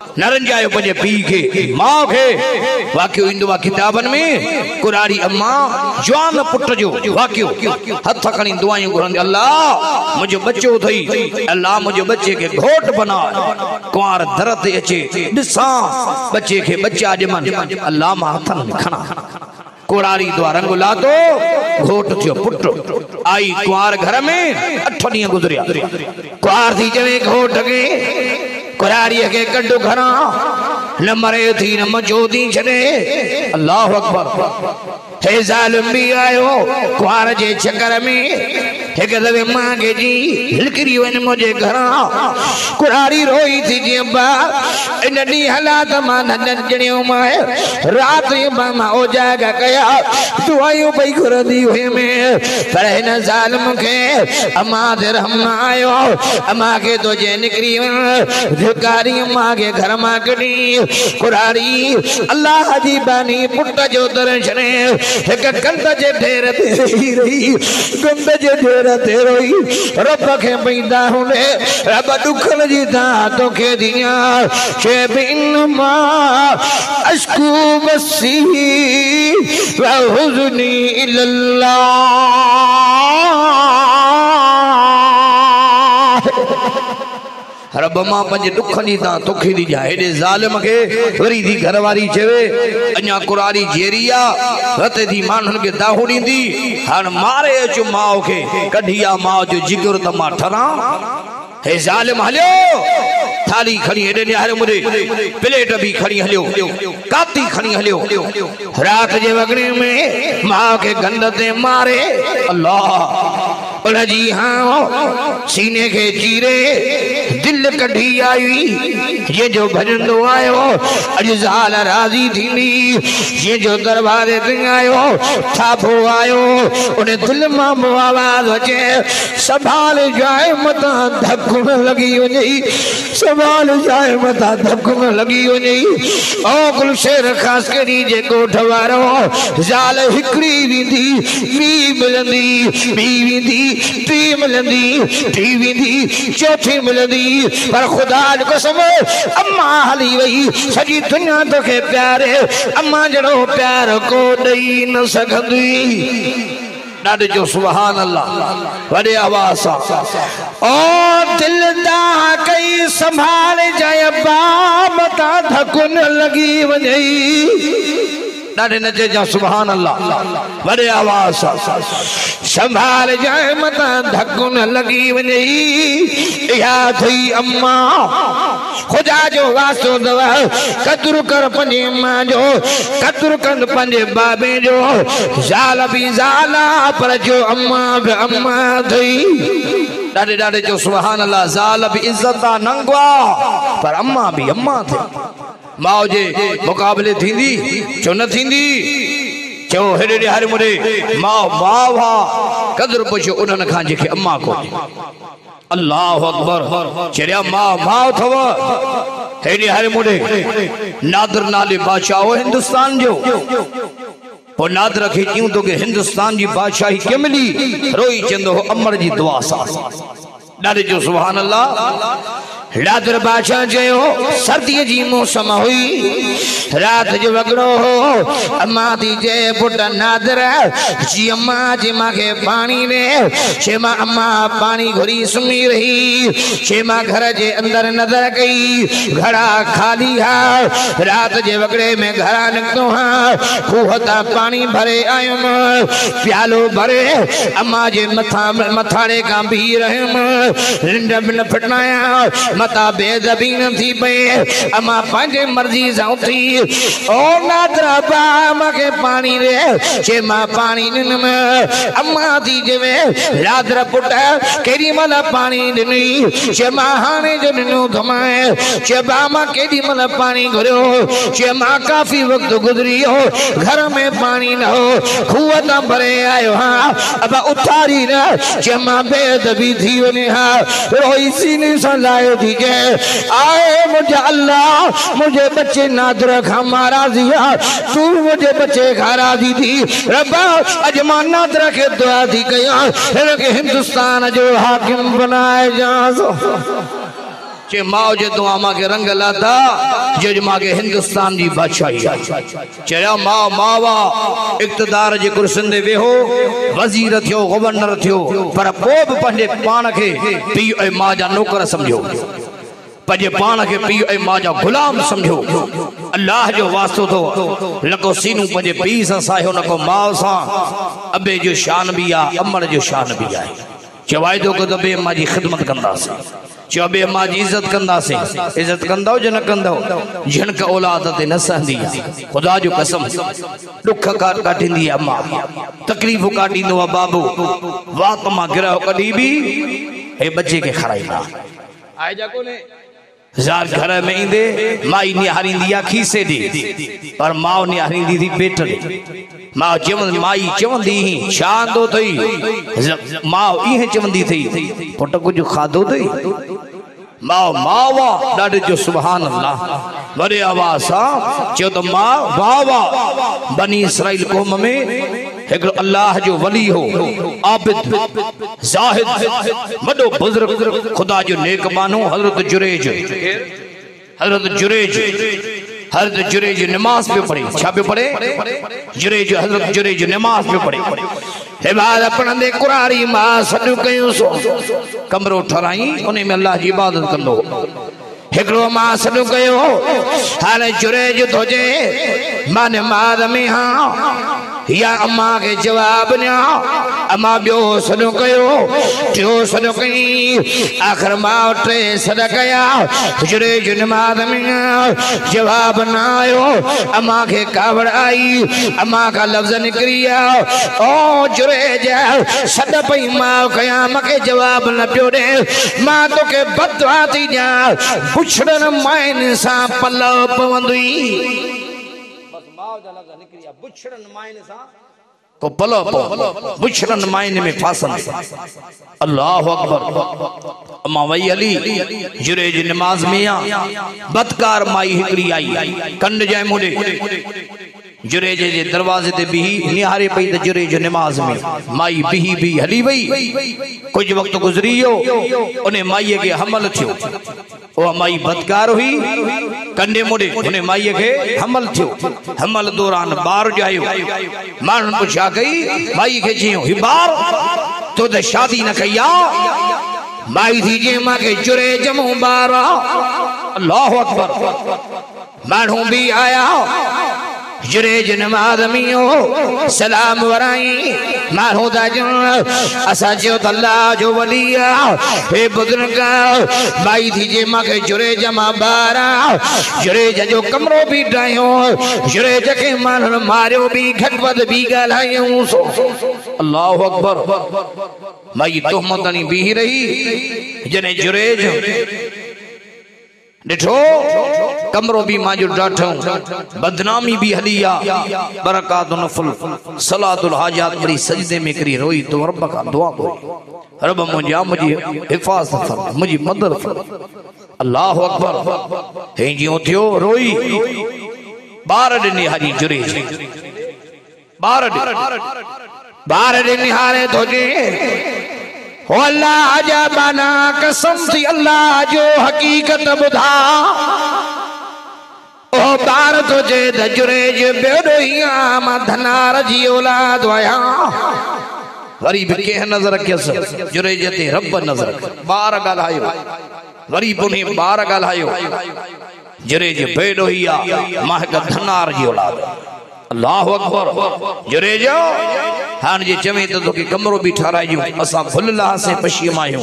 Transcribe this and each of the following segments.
نرنج آئے پنجے پی کے ماں کے واقعو اندوہ کتابن میں قراری اممہ جوان پٹ جو واقعو ہتھ کھڑی دعائیں گرندے اللہ مجھے بچو تھئی اللہ مجھے بچے کے گھوٹ بنا کوار درد اچے ڈساں بچے کے بچے آج من اللہ ماں ہتھن کھنا قراری دعا رنگ لاتو گھوٹ تھیو پٹ آئی کوار گھر میں اٹھ ڈیاں گزریا کوار دیجے میں گھوٹ گئے قراری کے گڑو گھنا نہ مرے تھی، نہ مجھو مجودی چھنے اللہ اکبر۔ اے ظالم بھی آئے ہو کوار جے چکر میں۔ ہکتا بے ماں کے جی ہلکری ون مجھے گھرا قراری روئی تھی جی ابا۔ انڈی حالات ماں نجن جنیوں ماں ہے۔ رات ہی با ماں ہو جائے گا کیا؟ تو آئیوں پہی گھر دی ہوئے میں۔ پرہن ظالم کے۔ اما دے رحمنا آئے ہو اما کے تو جے نکری۔ ون دھکاری ماں کے گھر ماں کڑی قراری اللہ حدی بانی پٹا جو درشنے ہکتا کلتا جے بھیرت ہی رہی۔ گمتا جے بھیرت ہی رہی تیرے روئی رب کے بیندہ ہونے رب دکھل جیتا تو کے دیا شیبین ما عشقو بسی و حضنی اللہ رب ماں پنج دکھا دی تاں تکھی دی جائے۔ دے ظالم کے وری دی گھرواری چھوے انیا قراری جیریا رت دی مانن کے کے داہڑی دی ہن مارے چ ماں کے کڑھیا ماں جو جگر تا ماں ٹھرا اے ظالم حلیو تھالی کھڑی ہے دنیا ہے مجھے پلیٹ بھی کھڑی ہلیو، کاتی کھڑی ہلیو۔ رات جے وگڑے میں ماں کے گندتے مارے۔ اللہ پڑھا جی ہاں سینے کے چیرے دل کڑھی آئی؟ یہ جو بھجن دو آئے ہو اڑی زال راضی تھی نی یہ جو دربار دن آئے ہو تھا پھو آئے ہو، انہیں دل ماں مواباد وچے سبال جائے مطا دھبک میں لگی ہو جئی سبال جائے مطا دھبک میں لگی ہو جئی او کل سے رخاص کے نیجے کو ڈھوا رہا ہو زال حکری بھی دی بھی بلندی بھی بھی دی تی ملندی تی بھی دی چوتھی ملندی پر خدا قسم اما ہلی وئی سجی دنیا تو کے پیارے، اما جڑو پیار کو دئی نہ سکھدی ڈاڈ جو سبحان اللہ وڈے آواز او دل دا کئی سنبھال جائے باب تا دھکن لگی وجئی۔ ڈاڑے نجے جا سبحان اللہ۔ بڑے آواز۔ سنبھال جائے متا، دھکن لگی ونجی یا تھی اما خدا جو واسو دوا۔ قدر کر پنجے ماں جو، قدر کر پنجے بابے جو۔ زال بھی زالا، پر جو اما بھی اما تھی ڈاڑے ڈاڑے جو سبحان اللہ، زال بھی عزتہ ننگوا۔ پر اما بھی اما تھی ماں جے مقابلے تھی دی چو نہ تھی دی چو ہرے رہے ہرے مرے ماں ماں وہا قدر پشو انہا نکھان جے کے اممہ کو اللہ اکبر چریا ماں ماں تھا وہا ہرے رہے ہرے مرے نادر نالے باچا ہو ہندوستان جو وہ ناد رکھے کیوں تو کہ ہندوستان جی بادشاہی کے ملی روئی چند ہو امر جی دعا سا ناد جو سبحان اللہ رات بادشاہ ہو سردی جی موسم ہوئی رات جو وگڑو ہو اما دی جے بڑا نادر جی اما جی ماں کے پانی نے چھے ماں اما پانی گھری سمی رہی چھے ماں گھر جے اندر نظر گئی گھڑا خالی ہا رات جے وگڑے میں گھرا نکتو ہا خوہتا پانی بھرے آئیم پیالو بھرے اما جے متھاڑے کا بھی رہیم رنڈب نہ پھٹنایا متا بے زبین تھی بے اما پنج مرضی زاؤں تھی۔ او نادرا با اما کے پانی رے، چے ما پانی ڈن میں اما دی جوے لادر پٹا کیری ملا پانی دنی چے ما ہانے جنو دھمائے۔ چے با اما کیری ملا پانی گھرے ہو چے ما کافی وقت گزریو۔ گھر میں پانی نہ ہو، خوہ نہ بھرے آئے ہاں۔ ابا اتھاری نہ، چے ما بے دبی تھی ونی ہاں۔ روئی سینے سن لائے دی ہوئی آئے مجھے اللہ، مجھے بچے نادر خاما راضی تو مجھے بچے خا راضی دی۔ ربا اجمان نادر کے دعا دی گیا ہاں۔ کہ ہندوستان جو حاکم بنائے جہاں چھے ماں جے دعا ماں کے رنگ لاتا جے ماں کے ہندوستان جی بادشاہی۔ چھے ماں ماوا اقتدار جے کرسندے وے ہو وزیر تھیو، گورنر تھیو، پر پوب پہنے پان کے پیو اے ماں جا نوکر سمجھو۔ پجے پان کے پیو اے ماں جا غلام سمجھو۔ اللہ جو واسطو تو لکو سینو پجے پی سا ساہو نکو ماں سا ابے جو شان بھی آ، امر جو شان بھی آئے۔ چوائے دو کو دبے ماں جی خدمت کندہ سے چو ابے ماں جی عزت کندہ سے عزت کندہ ہو جن کندہ ہو جن کا اولاد تے نسان دیا خدا جو قسم دکھ کار کاٹھیں دیا ماں۔ تکلیف کاٹھیں دو بابو۔ وات ماں گرہ کڑی بھی اے بچے کے خرائی آئے جا کو نے زار گھر میں دے مائی نیہارین دیا کھیسے دے پر ماں نیہارین دی دی بیٹر دی۔ ماں چون مائی چون دی ہی شان دو تھی ماں ایہ چون دی تھی۔ پھوٹا کچھ خادو تھی ماں ماں وا ڈاڑے جو سبحان اللہ۔ بڑے آواز ہاں؟ چو تو ماں، واہ واہ۔ بنی اسرائیل قوم میں ایک اللہ جو ولی ہو، عابد، زاہد مڈو بزرگ، خدا جو نیک مانو، حضرت جریج۔ حضرت جریج حضرت جریج نماز پہ پڑھی چھا پہ پڑھے۔ جریج، حضرت جریج نماز پہ پڑھی عبادت پڑھنے قرآری ماں سڑو کیوں سو؟ کمرو ٹھرائیں انہیں میں اللہ جی عبادت کر لو۔ ہکڑو ماں سڑو کیوں؟ حال جریج تو جے مان ماد میں ہاں۔ یا اماں کے جواب نیا اماں بیو سنو کیو ٹیو سنو کئی آخر ماں اٹھے صدا کیا جرے جنماد میں جواب نہ آئیو اماں کے کابڑ آئی اماں کا لفظ نکریا او جرے جا صدا پئی ماں قیام کے جواب نہ پیو دے ماں تو کے بدواتی جا بچھڑن مائن سا پلو پوندوئی۔ بس ماں جا لگا۔ بچھڑن مائن سا۔ کو پلو پو بچھڑن مائن میں فاسن اللہ اکبر۔ اما وی علی جرے جی نماز میں بدکار مائی ہکڑی آئی۔ کنڈ جائے مولے۔ جرے جے دروازے تے بھی نہارے پئی تے جرے نماز میں۔ مائی بھی بھی ہلی وئی۔ کچھ وقت گزریو انہیں مائی کے حمل تھیو۔ او مائی بدکار ہوئی کنڈے موڑے، انہیں مائی کے حمل تھیو۔ حمل دوران بار جائیو۔ مان پوچھا گئی، مائی کے جیوں ہی بار، تو دے شادی نہ کیا۔ مائی تھی جی ماں کے جرے جمع بارا۔ اللہ اکبر۔ مانوں بھی آیا۔ جرے جنم آدمیوں سلام ورائی مارو دا جن اسا جو اللہ جو ولیا اے بدرگا بائی تھی جے ماں کے جرے جمع بارا جرے جو کمرو بھی ڈائیوں جرے جکے مان ماریو بھی گھٹ بھی گلائیوں اللہ اکبر بائی تحمتنی بھی ہی رہی جنے جرے جو ڈٹھو کمرو بھی ماں ڈاٹھوں بدنامی بھی حلیا برکات و نفل صلاة الحاجات بڑی سجدے میں کری، روئی تو رب کا دعا کوئی۔ رب مجھے مجھے حفاظت فرم مجھے مدد فرم اللہ اکبر۔ ہیں جیوں تھیو روئی۔ بارڈ نہاری جرے جی۔ بارڈ بارڈ نہارے دھو جے او اللہ جا بنا قسم تھی اللہ جو حقیقت بدھا او بار تجھے دجرے جو بیڑویاں ما دھنار جی اولاد ویا غریب کے نظر کیا سب جرے جتے رب نظر بار گل آئیو غریب انہیں بار گل آئیو جرے جو بیڑویاں ماہ کا دھنار جی اولاد ویا اللہ اکبر۔ جرے جو ہاں جی چمیں تو تو کی کمرو بھی ٹھارا جو اسا بھل اللہ سے پشیم آئیوں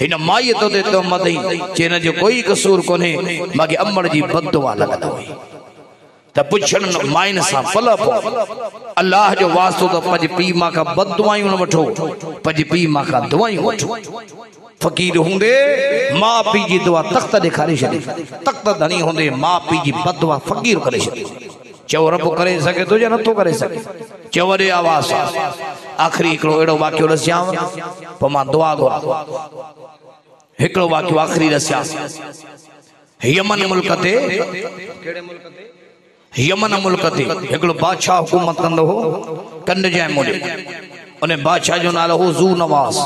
ہن مائی تو دے تو مدہی چینہ جو کوئی قصور کونے ماگی امر جی بد دعا لگا دوئی تا پچھن مائن سا پلا پو۔ اللہ جو واسطو تو پج پی ماں کا بد دعائیوں نہ وٹھو۔ پج پی ماں کا دعائیوں وٹھو۔ فقیر ہوں دے ماں پی جی دعا تختہ دکھارے شدی تختہ دھنی ہوں دے ماں پی جی بد دعا فقیر کرے شدی چو رب کرے سکے، تو جنت تو کرے سکے۔ چو رے آواز۔ آخری اکڑو اڑو واقعو رس جاؤں پما دعا گو۔ اکڑو واقعو آخری رس جاؤں یمن ملکتے۔ یمن ملکتے۔ اکڑو بادشاہ حکومت کندو ہو کند جائے مولے انہیں بادشاہ جو نالو ہو زو نواز۔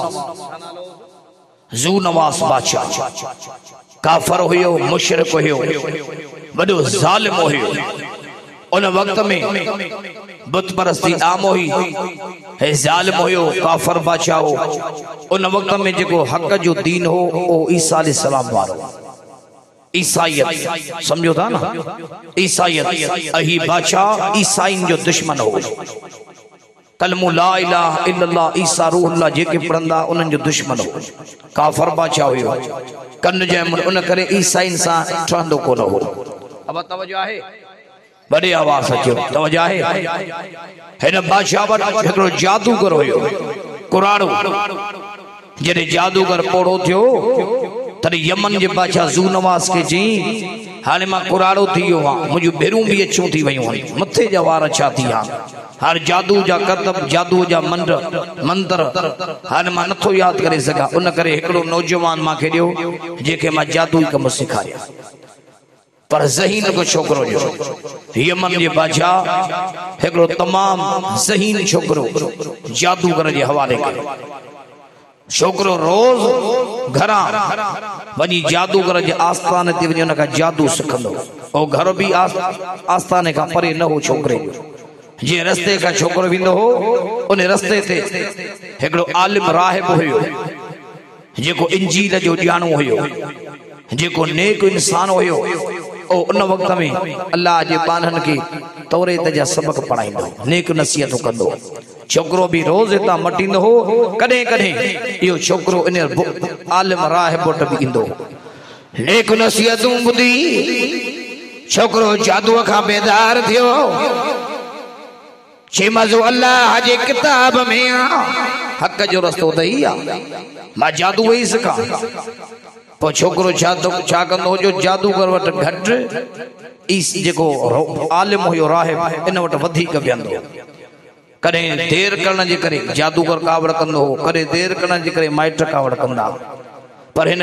زو نواز بادشاہ۔ کافر ہوئیو مشرق ہوئیو وڈو ظالم ہوئیو ان وقت میں بت پرستی عام ہوئی، ہے ظالم ہوئیو کافر باچا ہو۔ ان وقت میں جکو حق جو دین ہو او عیسیٰ علیہ السلام وارو عیسائیت، سمجھو تھا نا؟ عیسائیت، اہی باچا عیسائین جو دشمن ہو۔ کلمو لا الہ الا اللہ، عیسیٰ روح اللہ جے کے پرندہ انہن جو دشمن ہو۔ کافر باچا ہوئیو کن جائے من ان کرے عیسائین سا ٹھاندو کو نہ ہو۔ اب توجہ ہے۔ بڑی آواز اچھو توجہ ہے؟ ہے نا بادشاہ بڑا ہکڑو جادوگر ہوئیو قرآنو جنہیں جادوگر پوڑو تھیو تر یمن جے بادشاہ زو نواز کے جی ہانے ماں قرآنو تھیو ہاں۔ مجھو بیروں بھی اچھوں تھی ویوں ہاں۔ متھے جا وار اچھا تھی ہاں۔ ہر جادو جا کرتب جادو جا مندر مندر ہانے ماں نتھو یاد کرے سکا۔ ان کرے ہکڑو نوجوان ماں کے دیو، جے کے ماں جادوی کا مسکھایا پر ذہین کو چھوکرو جو یمن جے باچا ہکڑو تمام ذہین چھوکرو جادو جادوگر جے حوالے کرے۔ چھوکرو روز گھران ونی جادوگر جے آستانے تے ونی انہا کا جادو سکھندو۔ او گھر بھی آستانے کا پرے نہ ہو چھوکرے جے رستے کا چھوکرو بھی نہ ہو، انہیں رستے تے ہکڑو عالم راہب ہوئیو جے کو انجیل جو جانو ہوئیو جے کو نیک انسان ہوئیو او ان وقت میں اللہ جے بانہن کی توریت جا سبق پڑھائیں دو نیک نصیحتوں کر دو چھوکرو بھی روز اتا مٹی نہ ہو کڑے کڑے یہ چھوکرو انہیں عالم راہ بوٹ بھی اندو۔ نیک نصیحتوں بدی چھوکرو جادو کھا بیدار تھیو۔ چھے مزو اللہ جے کتاب میں حق جو رستو دئی ماں جادو وہی سکھا پو چھوکرو چھا کندو جو جادوگر وٹ گھٹ اس جکو عالم ہوئیو راہب ان وٹ ودھیک بیندو کریں دیر کرنا جے کرے جادوگر کاوڑ کندو ہو کرے دیر کرنا جے کرے مائٹر کاوڑ کندا پر ہن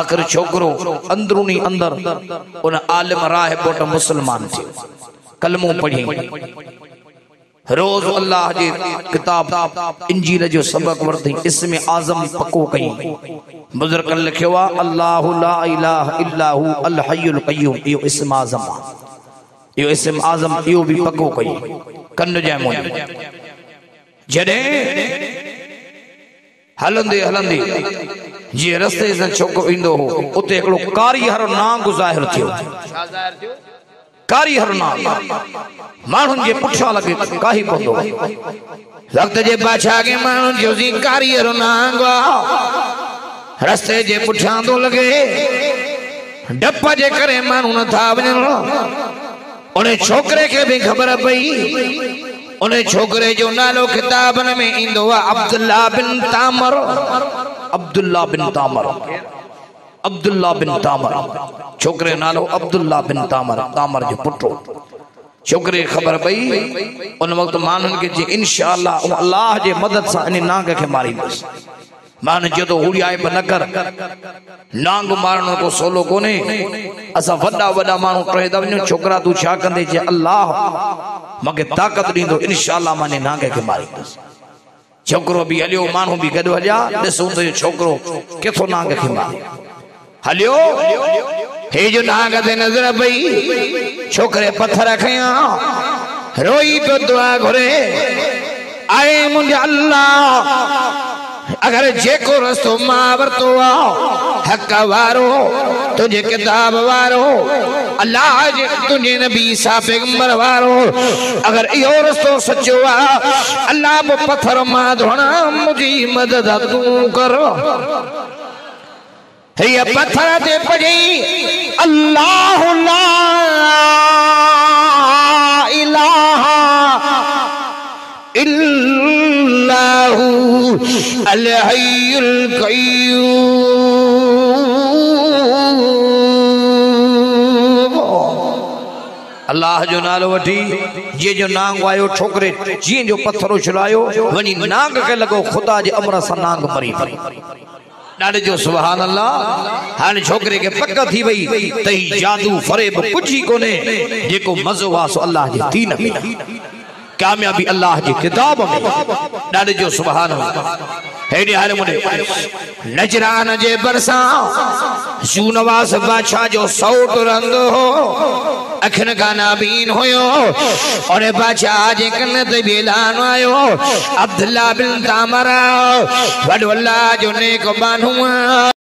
آخر چھوکرو اندرونی اندر ان عالم راہب وٹ مسلمان تھی کلموں پڑھی روز اللہ جی کتاب، انجیل جو سبق ورتی اسم اعظم پکو کئی بزرگن لکھوا اللہ لا الہ الا ہو، الحی القیوم۔ یہ اسم اعظم یہ اسم اعظم یہ بھی پکو کئی کن جائے مونی جڑے ہلندے ہلندے۔ جی رستے سے چھوکو اندو ہو۔ اتے اکڑو کاری ہر نام ظاہر تھیو چھا ظاہر تھیو۔ کاری ہر نام مانون جے پٹھا لگے کاہی پندو وقت جے باچھا کے مانون جو زی کاری ہر نام رستے جے پٹھا دو لگے ڈپا جے کرے مانون تھا بنن انہیں چھوکرے کے بھی خبر پئی انہیں چھوکرے جو نالو کتابن میں اندو عبداللہ بن تامر عبداللہ بن تامر عبداللہ بن تامر۔ چھوکرے نالو عبداللہ بن تامر تامر جو پٹرو۔ چھوکرے خبر بئی ان وقت مانن کے جی انشاءاللہ اللہ جے مدد سا انہیں نانگ کے ماری بس۔ مان جدو ہوڑی آئے پر نکر نانگ مارنو کو سولو کونے۔ اسا وڈا وڈا مانو ٹرے دا ونجو چھوکرا تو چھا کندے جے اللہ۔ مگے طاقت دیندو انشاءاللہ مانے نانگ کے ماری بس۔ چھوکرو بھی ہلیو مانو بھی گدو ہلیا دسوں تو چھوکرو کتھو نانگ کے ماری۔ ہلیو ہے جو ناگا دے نظر بئی چھوکرے پتھر رکھیاں روئی پہ دعا گھرے۔ آئے مجھے اللہ، اگر جے کو رستو ماں برتو آؤ حقا وارو، تجھے کتاب وارو۔ اللہ جے تجھے نبی سا پیغمبر وارو۔ اگر ایو رستو سچو آ، اللہ پہ پتھر ماں دھونا، مجھے مدد تو کرو۔ یہ پتھر دے پڑی۔ اللہ لا الہ الا ہو الحی القیوم۔ اللہ جو نالو وٹھی یہ جو نانگ آئیو ٹھوکرے جین جو پتھرو چلائیو ونی نانگ کے لگو خدا جے امرہ سا نانگ مری۔ پری ڈاڑے جو سبحان اللہ، ہن چھوکرے کے پکا تھی وئی تہی جادو فریب کچھ ہی کونے، جے کو مزو واسو اللہ جی تین بھی کامیابی اللہ جی کتاب میں۔ ڈاڑے جو سبحان اللہ ہیڈی حالے مدے نجران جے برسان زونواز بچھا جو سوٹ رند ہو اکھن کا نابین ہوئیو اور بچھا جے کند بیلان آئیو عبداللہ بن تامرہ وڈواللہ جو نیک بان ہوا